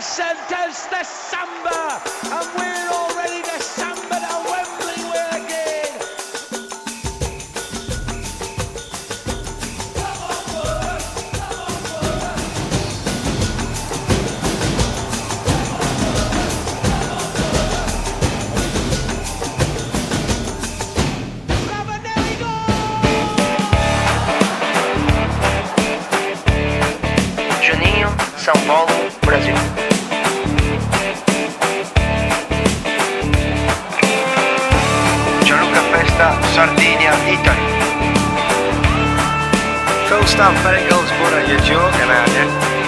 sent us the samba, and we're all ready to samba to Wembley again. Ravanelli Juninho, São Paulo, Brasil. Gianluca Sardinia, Italy. Phil Stamper in Goldsboro, you're joking, aren't you?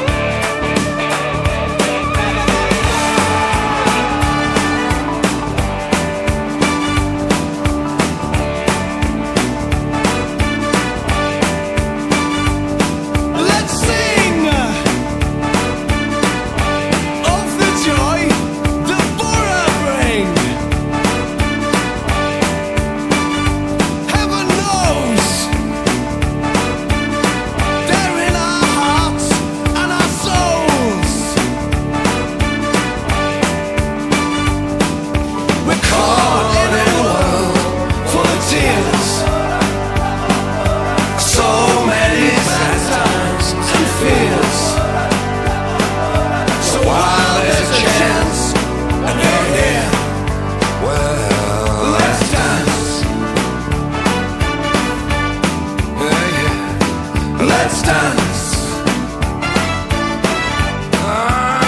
Ah,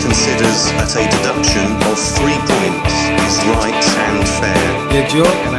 considers that a deduction of three points is right and fair. You're joking,